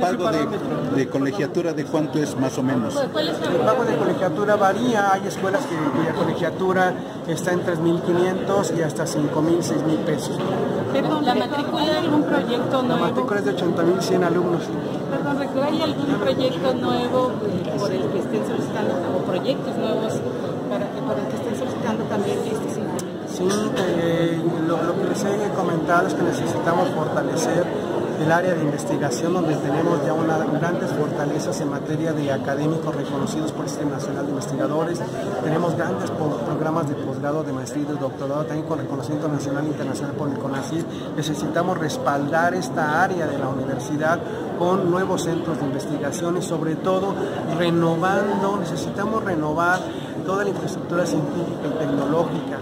pago de, de, colegiatura de cuánto es más o menos? El pago de colegiatura varía, hay escuelas que, cuya colegiatura está en 3.500 y hasta 5.000, 6.000 pesos. Perdón, ¿la matrícula de algún proyecto nuevo? La matrícula es de 80.100 alumnos. Perdón, ¿hay algún proyecto nuevo por el que estén solicitando, o proyectos nuevos para que, por el que estén solicitando también estos Sí, eh, lo, que les he comentado es que necesitamos fortalecer el área de investigación donde tenemos ya unas grandes fortalezas en materia de académicos reconocidos por el Sistema Nacional de Investigadores. Tenemos grandes programas de posgrado, de maestría y de doctorado también con reconocimiento nacional e internacional por el CONACYT. Necesitamos respaldar esta área de la universidad con nuevos centros de investigación y sobre todo renovando, necesitamos renovar toda la infraestructura científica y tecnológica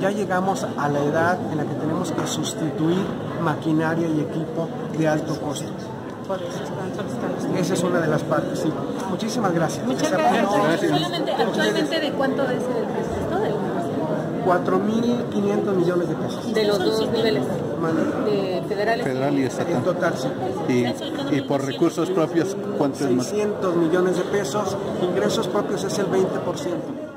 ya llegamos a la edad en la que tenemos que sustituir maquinaria y equipo de alto costo. Por eso están solicitando. Esa es una de las partes, sí. Muchísimas gracias. Muchas gracias. Solamente, ¿Actualmente de cuánto es el presupuesto del 4.500 millones de pesos. De los dos niveles. De federales. Federal y estatal. En total, sí. Y, y por recursos propios, ¿cuánto es más? 600 millones de pesos. Ingresos propios es el 20%.